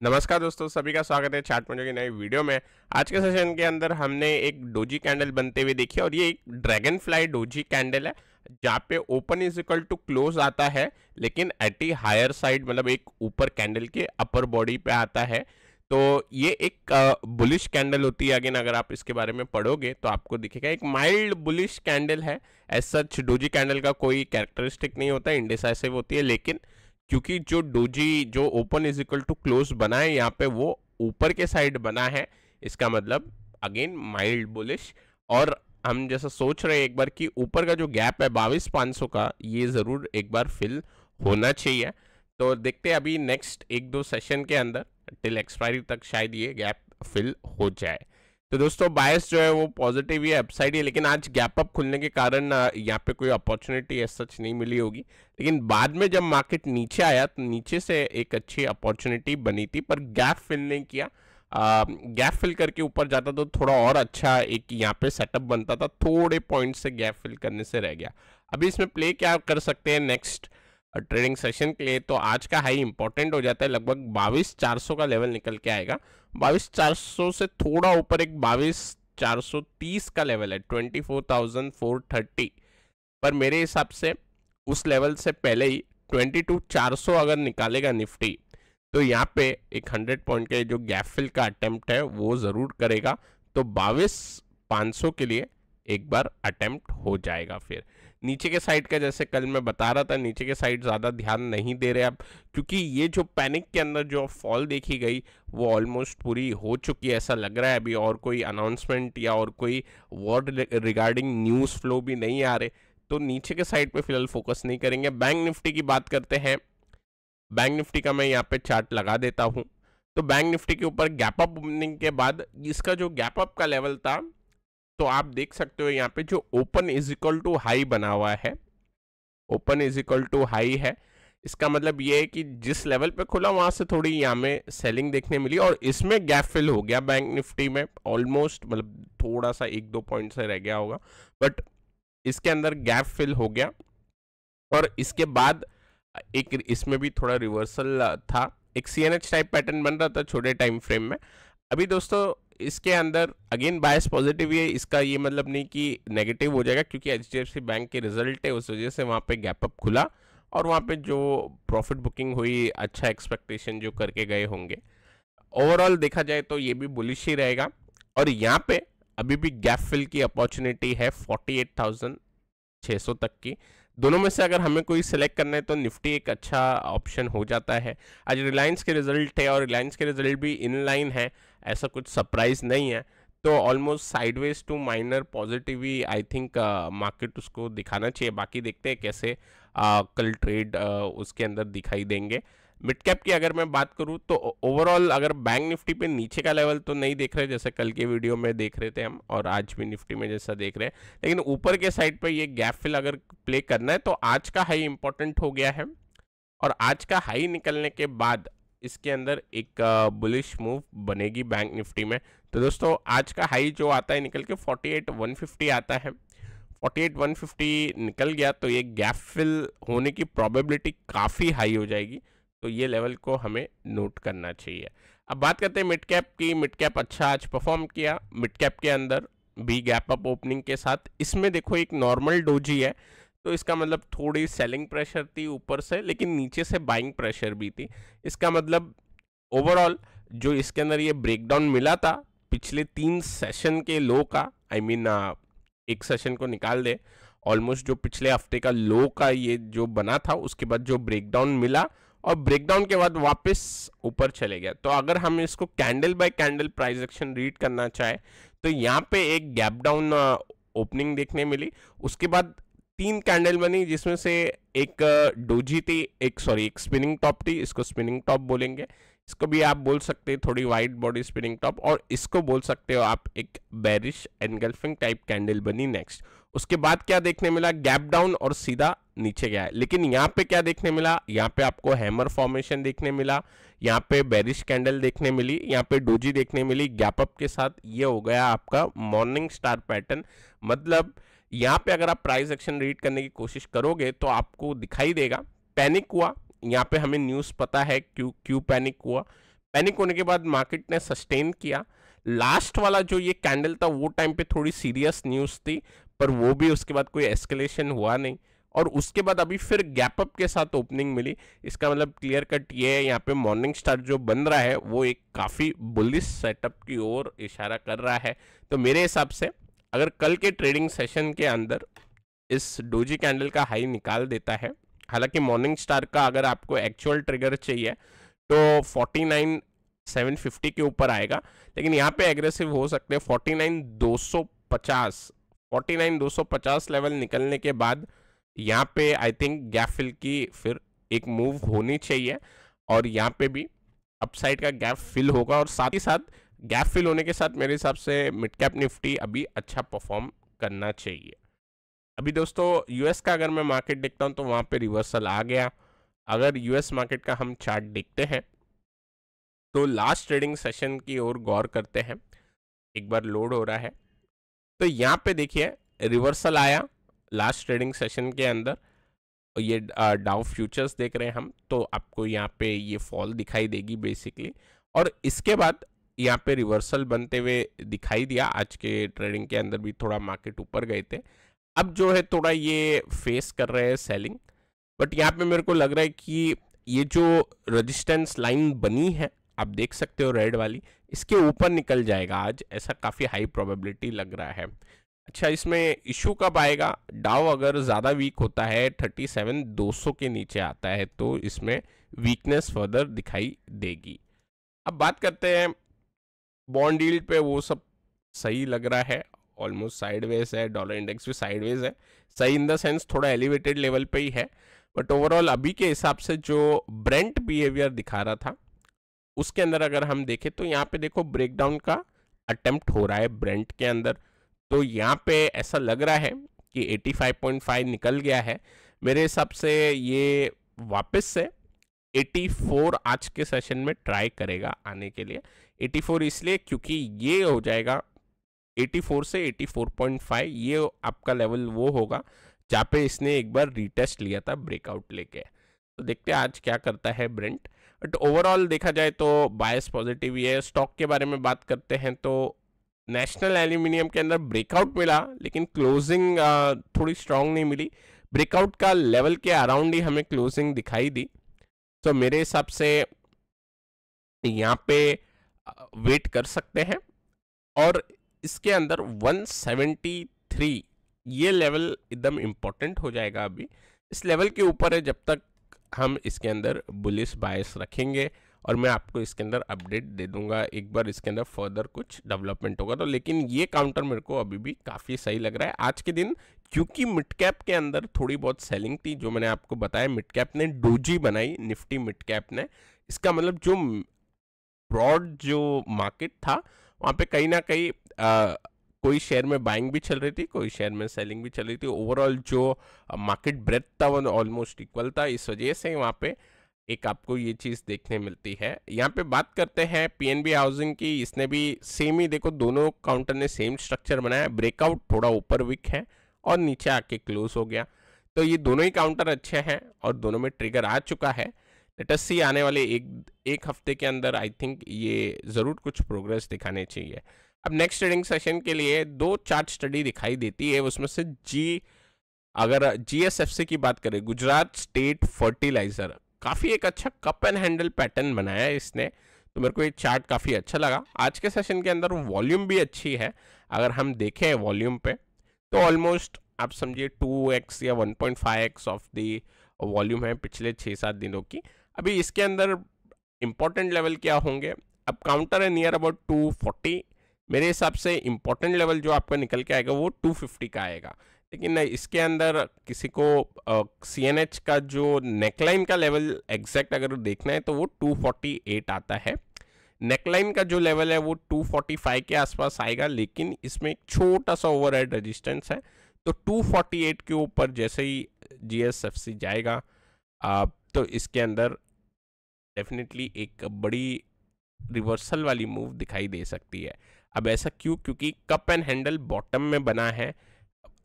नमस्कार दोस्तों, सभी का स्वागत है चार्ट पंजो की नई वीडियो में। आज के सेशन के अंदर हमने एक डोजी कैंडल बनते हुए देखी और ये एक ड्रैगन फ्लाई डोजी कैंडल है, जहाँ पे open is equal to close आता है, लेकिन एट ई हायर साइड मतलब एक ऊपर कैंडल के अपर बॉडी पे आता है। तो ये एक बुलिश कैंडल होती है, अगेन अगर आप इसके बारे में पढ़ोगे तो आपको दिखेगा। एक माइल्ड बुलिश कैंडल है एज सच डोजी कैंडल का कोई कैरेक्टरिस्टिक नहीं होता, इंडिसाइसिव होती है, लेकिन क्योंकि जो डोजी, जो open is equal to close बना है, यहाँ पे वो ऊपर के साइड बना है। इसका मतलब अगेन माइल्ड बुलिश और हम जैसा सोच रहे हैं एक बार कि ऊपर का जो गैप है, बाईस पाँच सौ का, ये ज़रूर एक बार फिल होना चाहिए। तो देखते हैं अभी नेक्स्ट एक दो सेशन के अंदर टिल एक्सपायरी तक शायद ये गैप फिल हो जाए। तो दोस्तों बायस जो है वो पॉजिटिव ही अपसाइड है लेकिन आज गैप अप खुलने के कारण यहाँ पे कोई अपॉर्चुनिटी एज सच नहीं मिली होगी। लेकिन बाद में जब मार्केट नीचे आया तो नीचे से एक अच्छी अपॉर्चुनिटी बनी थी, पर गैप फिल नहीं किया। गैप फिल करके ऊपर जाता तो थोड़ा और अच्छा एक यहाँ पे सेटअप बनता था, थोड़े पॉइंट से गैप फिल करने से रह गया। अभी इसमें प्ले क्या कर सकते हैं नेक्स्ट ट्रेडिंग सेशन के लिए? तो आज का हाई इंपॉर्टेंट हो जाता है, लगभग बाईस चार सौ का लेवल निकल के आएगा। बाईस चार सौ से थोड़ा ऊपर एक बाईस चार सौ तीस का लेवल है twenty four thousand four thirty पर मेरे हिसाब से उस लेवल से पहले ही ट्वेंटी टू चार सौ अगर निकालेगा निफ्टी तो यहाँ पे एक हंड्रेड पॉइंट के जो गैप फिल का अटेम्प्ट है, वो ज़रूर करेगा। तो बाईस पाँच सौ के लिए एक बार अटेम्प्ट हो जाएगा फिर। नीचे के साइड का जैसे कल मैं बता रहा था, नीचे के साइड ज़्यादा ध्यान नहीं दे रहे आप, क्योंकि ये जो पैनिक के अंदर जो फॉल देखी गई, वो ऑलमोस्ट पूरी हो चुकी है, ऐसा लग रहा है। अभी और कोई अनाउंसमेंट या और कोई वर्ड रिगार्डिंग न्यूज़ फ्लो भी नहीं आ रहे। तो नीचे के साइड पे फ़िलहाल फोकस नहीं करेंगे। बैंक निफ्टी की बात करते हैं। बैंक निफ्टी का मैं यहाँ पे चार्ट लगा देता हूँ। तो बैंक निफ्टी के ऊपर गैप अप ओपनिंग के बाद, इसका जो गैप अप का लेवल था तो आप देख सकते हो यहाँ पे जो open is equal to high बना हुआ है। Open is equal to high है। इसका मतलब ये है कि जिस लेवल पे खुला वहाँ से थोड़ी यहाँ में सेलिंग देखने मिली और इसमें गैप फिल हो गया बैंक निफ्टी में। ऑलमोस्ट मतलब थोड़ा सा एक दो पॉइंट से रह गया होगा। बट इसके अंदर गैप फिल हो गया। और इसके बाद एक इसमें भी थोड़ा रिवर्सल था। एक सीएनएच टाइप पैटर्न बन रहा था छोटे टाइम फ्रेम में। अभी दोस्तों, इसके अंदर अगेन बायस पॉजिटिव है, इसका ये मतलब नहीं कि नेगेटिव हो जाएगा, क्योंकि एचडीएफसी बैंक के रिज़ल्ट है, उस वजह से वहाँ पे गैप अप खुला, और वहाँ पे जो प्रॉफिट बुकिंग हुई अच्छा एक्सपेक्टेशन जो करके गए होंगे। ओवरऑल देखा जाए तो ये भी बुलिश ही रहेगा, और यहाँ पे अभी भी गैप फिल की अपॉर्चुनिटी है फोर्टी एट थाउज़ेंड छः सौ तक की। दोनों में से अगर हमें कोई सिलेक्ट करना है तो निफ्टी एक अच्छा ऑप्शन हो जाता है। आज रिलायंस के रिज़ल्ट है और रिलायंस के रिज़ल्ट भी इन लाइन है ऐसा कुछ सरप्राइज़ नहीं है। तो almost sideways to minor positive he I think market उसको दिखाना चाहिए। बाकी देखते हैं कैसे uh, कल ट्रेड uh, उसके अंदर दिखाई देंगे। मिड कैप की अगर मैं बात करूँ तो ओवरऑल अगर बैंक निफ्टी पे नीचे का लेवल तो नहीं देख रहे, जैसे कल के वीडियो में देख रहे थे हम, और आज भी निफ्टी में जैसा देख रहे हैं। लेकिन ऊपर के साइड पे ये गैप फिल अगर प्ले करना है तो आज का हाई इंपॉर्टेंट हो गया है। और आज का हाई निकलने के बाद इसके अंदर एक बुलिश मूव बनेगी बैंक निफ्टी में। तो दोस्तों, आज का हाई जो आता है निकल के 48 150 आता है। 48 150 निकल गया तो ये गैप फिल होने की प्रोबेबिलिटी काफ़ी हाई हो जाएगी। तो ये लेवल को हमें नोट करना चाहिए। अब बात करते हैं मिड कैप की। मिड कैप अच्छा आज परफॉर्म किया। मिड कैप के अंदर भी गैप अप ओपनिंग के साथ। इसमें देखो एक नॉर्मल डोजी है। तो इसका मतलब थोड़ी सेलिंग प्रेशर थी ऊपर से लेकिन नीचे से बाइंग प्रेशर भी थी। इसका मतलब ओवरऑल जो इसके अंदर ये ब्रेकडाउन मिला था पिछले तीन सेशन के लो का आई I मीन mean, एक सेशन को निकाल दे। ऑलमोस्ट जो पिछले हफ़्ते का लो का ये जो बना था उसके बाद जो ब्रेकडाउन मिला और ब्रेकडाउन के बाद वापस ऊपर चले गया। तो अगर हम इसको candle by candle price action read करना चाहे तो यहाँ पे एक गैप डाउन ओपनिंग देखने मिली। उसके बाद तीन कैंडल बनी, जिसमें से एक डोजी थी, एक सॉरी एक स्पिनिंग टॉप थी, इसको स्पिनिंग टॉप बोलेंगे। इसको भी आप बोल सकते हैं थोड़ी वाइट बॉडी स्पिनिंग टॉप और इसको बोल सकते हो आप एक बैरिश एनगल्फिंग टाइप कैंडल बनी नेक्स्ट उसके बाद क्या देखने मिला? गैप डाउन और सीधा नीचे गया है। लेकिन यहाँ पे क्या देखने मिला? यहाँ पे आपको हैमर फॉर्मेशन देखने मिला, यहाँ पे बेरिश कैंडल देखने मिली, यहाँ पे डोजी देखने मिली। गैप अप के साथ ये हो गया आपका मॉर्निंग स्टार पैटर्न मतलब यहाँ पे अगर आप प्राइस एक्शन रीड करने की कोशिश करोगे तो आपको दिखाई देगा। पैनिक हुआ यहाँ पे हमें न्यूज़ पता है क्यों क्यों पैनिक हुआ। पैनिक होने के बाद मार्केट ने सस्टेन किया। लास्ट वाला जो ये कैंडल था, वो टाइम पे थोड़ी सीरियस न्यूज़ थी, पर वो भी उसके बाद कोई एस्केलेशन हुआ नहीं। और उसके बाद अभी फिर गैप अप के साथ ओपनिंग मिली। इसका मतलब क्लियर कट ये है, यहाँ पे मॉर्निंग स्टार जो बन रहा है, वो एक काफ़ी बुलिस सेटअप की ओर इशारा कर रहा है। तो मेरे हिसाब से, अगर कल के ट्रेडिंग सेशन के अंदर इस डोजी कैंडल का हाई निकाल देता है हालाँकि मॉर्निंग स्टार का अगर आपको एक्चुअल ट्रिगर चाहिए तो 49 750 के ऊपर आएगा। लेकिन यहाँ पे एग्रेसिव हो सकते हैं। 49 250 49 250 लेवल निकलने के बाद यहाँ पे आई थिंक गैप फिल की फिर एक मूव होनी चाहिए और यहाँ पे भी अपसाइड का गैप फिल होगा और साथ ही साथ गैप फिल होने के साथ मेरे हिसाब से मिड कैप निफ्टी अभी अच्छा परफॉर्म करना चाहिए। अभी दोस्तों यूएस का अगर मैं मार्केट देखता हूँ तो वहाँ पे रिवर्सल आ गया। अगर यूएस मार्केट का हम चार्ट देखते हैं तो लास्ट ट्रेडिंग सेशन की ओर गौर करते हैं। एक बार लोड हो रहा है। तो यहाँ पे देखिए रिवर्सल आया लास्ट ट्रेडिंग सेशन के अंदर। और ये डाउ फ्यूचर्स देख रहे हैं हम तो आपको यहाँ पे ये फॉल दिखाई देगी बेसिकली और इसके बाद यहाँ पे रिवर्सल बनते हुए दिखाई दिया। आज के ट्रेडिंग के अंदर भी थोड़ा मार्केट ऊपर गए थे। अब जो है थोड़ा ये फेस कर रहे हैं सेलिंग बट यहाँ पे मेरे को लग रहा है कि ये जो रजिस्टेंस लाइन बनी है, आप देख सकते हो रेड वाली, इसके ऊपर निकल जाएगा आज, ऐसा काफ़ी हाई प्रोबेबिलिटी लग रहा है। अच्छा इसमें इशू कब आएगा? डाव अगर ज़्यादा वीक होता है थर्टी सेवन दो सौ के नीचे आता है तो इसमें वीकनेस फर्दर दिखाई देगी। अब बात करते हैं बॉन्ड डील पे वो सब सही लग रहा है ऑलमोस्ट साइडवेज है डॉलर इंडेक्स भी साइडवेज है। सही इन द सेंस थोड़ा एलिवेटेड लेवल पे ही है। बट ओवरऑल अभी के हिसाब से जो ब्रेंट बिहेवियर दिखा रहा था, उसके अंदर अगर हम देखें तो यहाँ पे देखो ब्रेकडाउन का अटेम्प्ट हो रहा है ब्रेंट के अंदर। तो यहाँ पे ऐसा लग रहा है कि 85.5 निकल गया है। मेरे हिसाब से ये वापस से 84 आज के सेशन में ट्राई करेगा आने के लिए। 84 इसलिए क्योंकि ये हो जाएगा 84 से 84.5 ये आपका लेवल वो होगा, जहाँ पे इसने एक बार रीटेस्ट लिया था ब्रेकआउट लेके। तो देखते हैं आज क्या करता है ब्रेंट बट ओवरऑल देखा जाए तो बायस पॉजिटिव ही है। स्टॉक के बारे में बात करते हैं तो नेशनल एल्यूमिनियम के अंदर ब्रेकआउट मिला, लेकिन क्लोजिंग थोड़ी स्ट्रांग नहीं मिली। ब्रेकआउट का लेवल के अराउंड ही हमें क्लोजिंग दिखाई दी। तो मेरे हिसाब से यहाँ पे वेट कर सकते हैं। और इसके अंदर 173 ये लेवल एकदम इम्पोर्टेंट हो जाएगा अभी। इस लेवल के ऊपर है जब तक हम इसके अंदर बुलिस बायस रखेंगे और मैं आपको इसके अंदर अपडेट दे दूँगा। एक बार इसके अंदर फर्दर कुछ डेवलपमेंट होगा तो लेकिन ये काउंटर मेरे को अभी भी काफ़ी सही लग रहा है। आज के दिन क्योंकि मिड कैप के अंदर थोड़ी बहुत सेलिंग थी, जो मैंने आपको बताया मिड कैप ने डोजी बनाई निफ्टी मिड कैप ने। इसका मतलब जो ब्रॉड जो मार्केट था, वहाँ पे कहीं ना कहीं कोई शेयर में बाइंग भी चल रही थी, कोई शेयर में सेलिंग भी चल रही थी। ओवरऑल जो मार्केट ब्रेथ था वो ऑलमोस्ट इक्वल था। इस वजह से वहाँ पे एक आपको ये चीज़ देखने मिलती है। यहाँ पे बात करते हैं पीएनबी हाउसिंग की। इसने भी सेम ही देखो, दोनों काउंटर ने सेम स्ट्रक्चर बनाया। ब्रेकआउट थोड़ा ऊपर विक है और नीचे आके क्लोज हो गया। तो ये दोनों ही काउंटर अच्छे हैं और दोनों में ट्रिगर आ चुका है। लेटस सी आने वाले एक एक हफ़्ते के अंदर आई थिंक ये ज़रूर कुछ प्रोग्रेस दिखाने चाहिए। अब नेक्स्ट ट्रेडिंग सेशन के लिए दो चार्ट स्टडी दिखाई देती है, उसमें से जी अगर जीएसएफसी की बात करें, गुजरात स्टेट फर्टिलाइज़र काफ़ी एक अच्छा कप एंड हैंडल पैटर्न बनाया है इसने। तो मेरे को ये चार्ट काफ़ी अच्छा लगा। आज के सेशन के अंदर वॉल्यूम भी अच्छी है, अगर हम देखें वॉल्यूम पे तो ऑलमोस्ट आप समझिए टू एक्स या one point five X of the volume है पिछले छः सात दिनों की। अभी इसके अंदर इंपॉर्टेंट लेवल क्या होंगे? अब काउंटर है नियर अबाउट टू फोर्टी मेरे हिसाब से इंपॉर्टेंट लेवल जो आपका निकल के आएगा वो टू फिफ्टी का आएगा। लेकिन इसके अंदर किसी को सी एन एच का जो नेकलाइन का लेवल एग्जैक्ट अगर देखना है तो वो 248 आता है। नेकलाइन का जो लेवल है वो 245 के आसपास आएगा लेकिन इसमें एक छोटा सा ओवर हेड रजिस्टेंस है। तो 248 के ऊपर जैसे ही जीएसएफसी जाएगा आ, तो इसके अंदर डेफिनेटली एक बड़ी रिवर्सल वाली मूव दिखाई दे सकती है। अब ऐसा क्यों? क्योंकि कप एंड हैंडल बॉटम में बना है।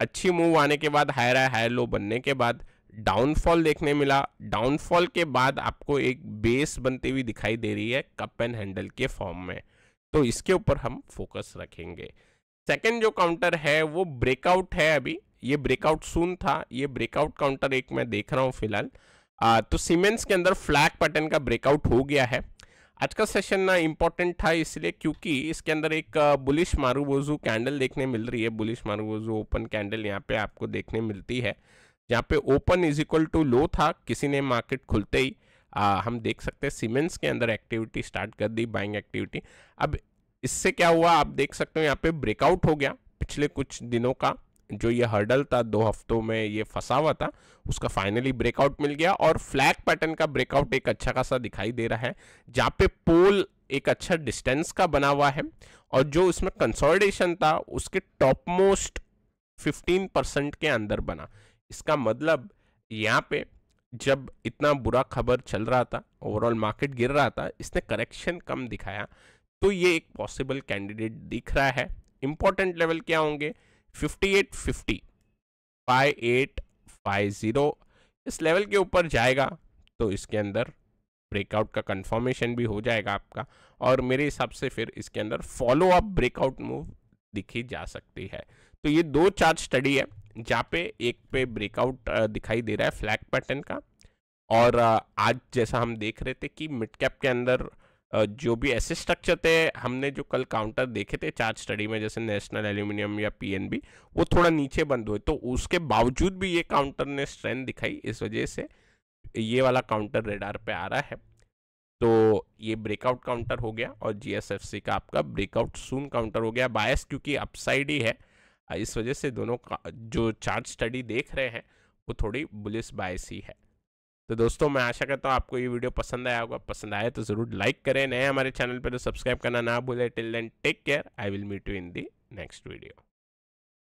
अच्छी मूव आने के बाद हायर हाई हायर लो बनने के बाद डाउनफॉल देखने मिला। डाउनफॉल के बाद आपको एक बेस बनती हुई दिखाई दे रही है कप एंड हैंडल के फॉर्म में। तो इसके ऊपर हम फोकस रखेंगे। सेकंड जो काउंटर है, वो ब्रेकआउट है अभी। ये ब्रेकआउट सुन था। ये ब्रेकआउट काउंटर एक मैं देख रहा हूँ फ़िलहाल। तो सीमेंट्स के अंदर फ्लैग पैटर्न का ब्रेकआउट हो गया है। आज का सेशन ना इम्पोर्टेंट था इसलिए क्योंकि इसके अंदर एक बुलिश मारूबोजू कैंडल देखने मिल रही है। बुलिश मारूबोजू ओपन कैंडल यहाँ पे आपको देखने मिलती है। जहाँ पे open is equal to low था किसी ने मार्केट खुलते ही आ, हम देख सकते हैं सीमेंट्स के अंदर एक्टिविटी स्टार्ट कर दी बाइंग एक्टिविटी अब इससे क्या हुआ आप देख सकते हो यहाँ पे ब्रेकआउट हो गया पिछले कुछ दिनों का। जो ये हर्डल था दो हफ्तों में ये फंसा हुआ था, उसका फाइनली ब्रेकआउट मिल गया और फ्लैग पैटर्न का ब्रेकआउट एक अच्छा खासा दिखाई दे रहा है, जहाँ पे पोल एक अच्छा डिस्टेंस का बना हुआ है और जो उसमें कंसोलिडेशन था, उसके टॉप मोस्ट 15 परसेंट के अंदर बना। इसका मतलब यहाँ पे जब इतना बुरा खबर चल रहा था ओवरऑल मार्केट गिर रहा था, इसने करेक्शन कम दिखाया तो ये एक पॉसिबल कैंडिडेट दिख रहा है। इंपॉर्टेंट लेवल क्या होंगे? 5850 5850 इस लेवल के ऊपर जाएगा तो इसके अंदर ब्रेकआउट का कंफर्मेशन भी हो जाएगा आपका, और मेरे हिसाब से फिर इसके अंदर फॉलो अप ब्रेकआउट मूव दिखी जा सकती है। तो ये दो चार्ट स्टडी है, जहाँ पे एक पे ब्रेकआउट दिखाई दे रहा है फ्लैग पैटर्न का, और आज जैसा हम देख रहे थे कि मिड कैप के अंदर जो भी ऐसे स्ट्रक्चर थे, हमने जो कल काउंटर देखे थे चार्ज स्टडी में, जैसे नेशनल एल्यूमिनियम या पीएनबी वो थोड़ा नीचे बंद हुए। तो उसके बावजूद भी ये काउंटर ने स्ट्रेंथ दिखाई, इस वजह से ये वाला काउंटर रेडार पे आ रहा है। तो ये ब्रेकआउट काउंटर हो गया और जीएसएफसी का आपका ब्रेकआउट सून काउंटर हो गया। बायस क्योंकि अपसाइड ही है, इस वजह से दोनों का, जो चार्ज स्टडी देख रहे हैं, वो थोड़ी बुलिस बायस ही है। तो दोस्तों, मैं आशा करता हूँ आपको ये वीडियो पसंद आया होगा। पसंद आया तो ज़रूर लाइक करें। नए हमारे चैनल पर तो सब्सक्राइब करना ना भूलें। Till then take care I will meet you in the next video